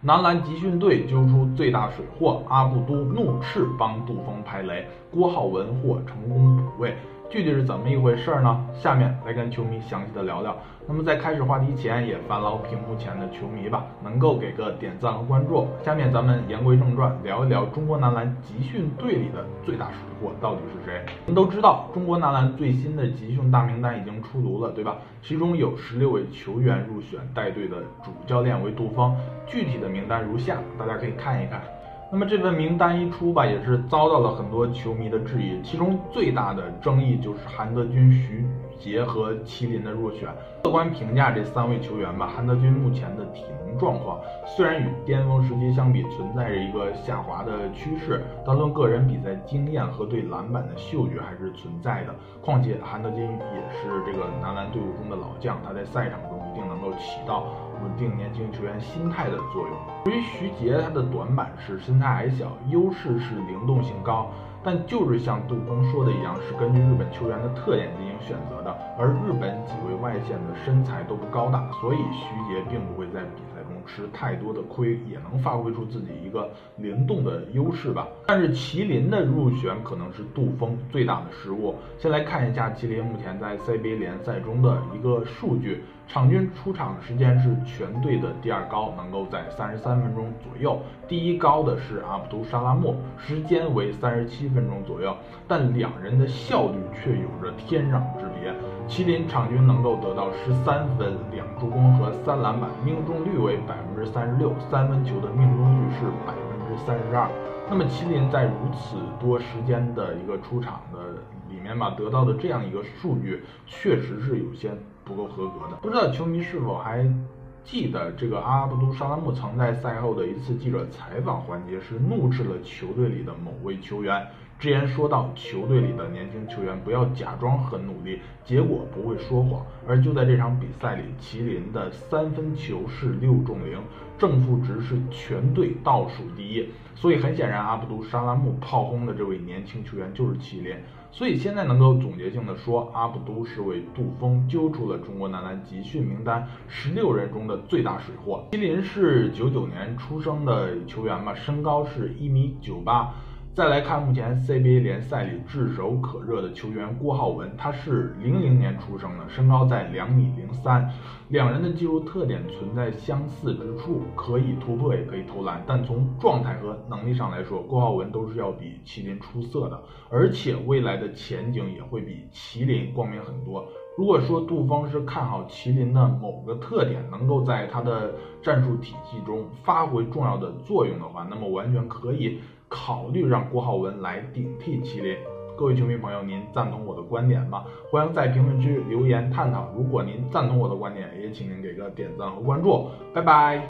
男篮集训队揪出最大水货，阿布都怒斥帮杜锋排雷，郭浩文获成功补位。具体是怎么一回事呢？下面来跟球迷详细的聊聊。那么在开始话题前，也烦劳屏幕前的球迷吧，能够给个点赞和关注。下面咱们言归正传，聊一聊中国男篮集训队里的最大水货到底是谁？我们都知道，中国男篮最新的集训大名单已经出炉了，对吧？其中有十六位球员入选，带队的主教练为杜锋。具体的名单如下，大家可以看一看。那么这份名单一出吧，也是遭到了很多球迷的质疑。其中最大的争议就是韩德君、徐杰和麒麟的入选。客观评价这三位球员吧，韩德君目前的体能状况虽然与巅峰时期相比存在着一个下滑的趋势，但论个人比赛经验和对篮板的嗅觉还是存在的。况且韩德君也是这个男篮队伍中的老将，他在赛场中一定能够起到。稳定年轻球员心态的作用。至于徐杰，他的短板是身它矮小，优势是灵动性高。但就是像杜锋说的一样，是根据日本球员的特点进行选择的。而日本几位外线的身材都不高大，所以徐杰并不会在比赛中吃太多的亏，也能发挥出自己一个灵动的优势吧。但是麒麟的入选可能是杜锋最大的失误。先来看一下麒麟目前在 CBA 联赛中的一个数据。场均出场时间是全队的第二高，能够在三十三分钟左右。第一高的是阿卜杜沙拉木，时间为三十七一分钟左右。但两人的效率却有着天壤之别。麒麟场均能够得到十三分、两助攻和三篮板，命中率为百分之三十六，三分球的命中率是百分之三十二。那么麒麟在如此多时间的一个出场的里面吧，得到的这样一个数据，确实是有些。不够合格的，不知道球迷是否还记得这个阿卜杜沙拉木曾在赛后的一次记者采访环节是怒斥了球队里的某位球员，直言说到球队里的年轻球员不要假装很努力，结果不会说谎。而就在这场比赛里，麒麟的三分球是六中零，正负值是全队倒数第一。所以很显然，阿布都沙拉木炮轰的这位年轻球员就是麒麟。所以现在能够总结性的说，阿卜杜是为杜锋揪出了中国男篮集训名单十六人中的最大水货。麒麟是九九年出生的球员嘛，身高是一米九八。再来看目前 CBA 联赛里炙手可热的球员郭浩文，他是零零年出生的，身高在两米零三，两人的技术特点存在相似之处，可以突破也可以投篮，但从状态和能力上来说，郭浩文都是要比麒麟出色的，而且未来的前景也会比麒麟光明很多。如果说杜锋是看好麒麟的某个特点能够在他的战术体系中发挥重要的作用的话，那么完全可以。考虑让郭浩文来顶替麒麟，各位球迷朋友，您赞同我的观点吗？欢迎在评论区留言探讨。如果您赞同我的观点，也请您给个点赞和关注。拜拜。